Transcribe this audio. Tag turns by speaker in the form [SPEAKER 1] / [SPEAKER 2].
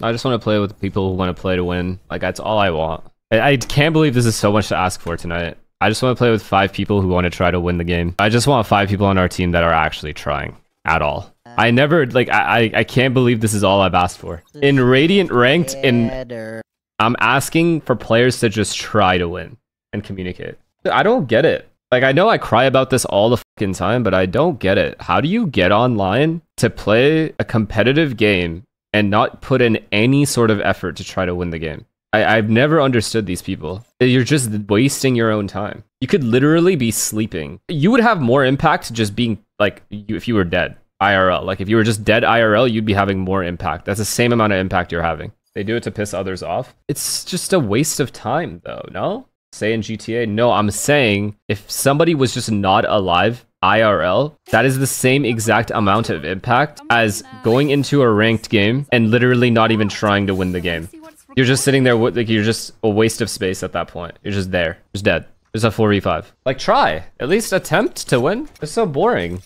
[SPEAKER 1] I just want to play with people who want to play to win. Like that's all I want. I, can't believe this is so much to ask for tonight. I just want to play with five people who want to try to win the game. I just want five people on our team that are actually trying at all. I never like I I, I can't believe this is all I've asked for. In Radiant ranked in I'm asking for players to just try to win and communicate. I don't get it. Like I know I cry about this all the fucking time, but I don't get it. How do you get online to play a competitive game and not put in any sort of effort to try to win the game? I, I've never understood these people. You're just wasting your own time. You could literally be sleeping. You would have more impact just being like you, if you were dead IRL. Like if you were just dead IRL, you'd be having more impact. That's the same amount of impact you're having. They do it to piss others off. It's just a waste of time, though. No, say in GTA. No, I'm saying if somebody was just not alive IRL, that is the same exact amount of impact as going into a ranked game and literally not even trying to win the game. You're just sitting there, like you're just a waste of space at that point. You're just there, just dead. Just a 4v5. Like try, at least attempt to win. It's so boring.